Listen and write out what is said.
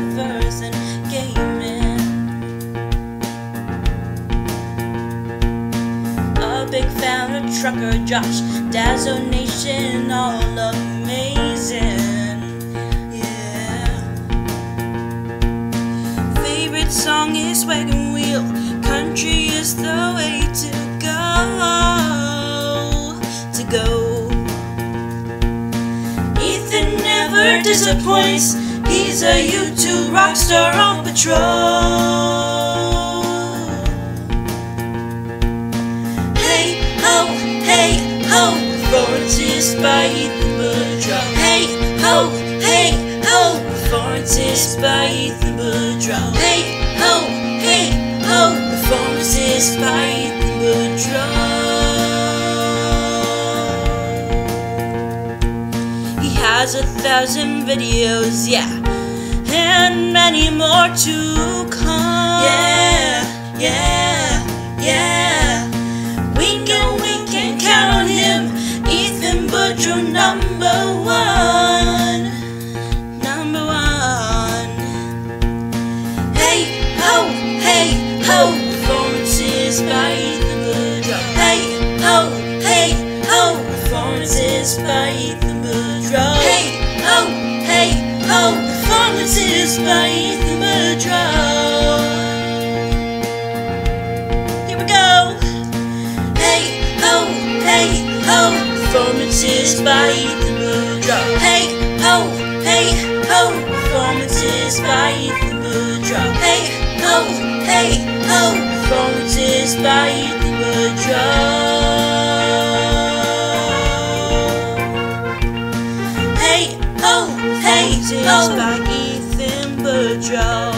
lovers and gay men. A big fan of trucker Josh, Dazzle Nation, all amazing. Yeah. Favorite song is Wagon Wheel, country is the way to go. To go. Ethan never disappoints. He's a YouTube rock star on patrol. Hey ho, hey ho, performances by Ethan Boudreau. Hey ho, hey ho, performances by Ethan Boudreau. Hey ho, hey ho, performances by Ethan Boudreau. He has a thousand videos, yeah, and many more to come. Yeah, yeah, yeah. We can, we can count on him. Ethan Boudreau, number one. Number one. Hey, ho, hey, ho. Performances by Ethan Boudreau. Hey, ho, hey, ho. Performances by Ethan Boudreau. Hey, ho, hey, ho. By Ethan Boudreau. Here we go. Hey ho, hey ho, performances by Ethan Boudreau. Hey ho, hey ho, performances by Ethan Boudreau. Hey ho, hey ho, performances by Ethan Boudreau. Hey ho, hey ho, by Ethan Boudreau. Hey ho,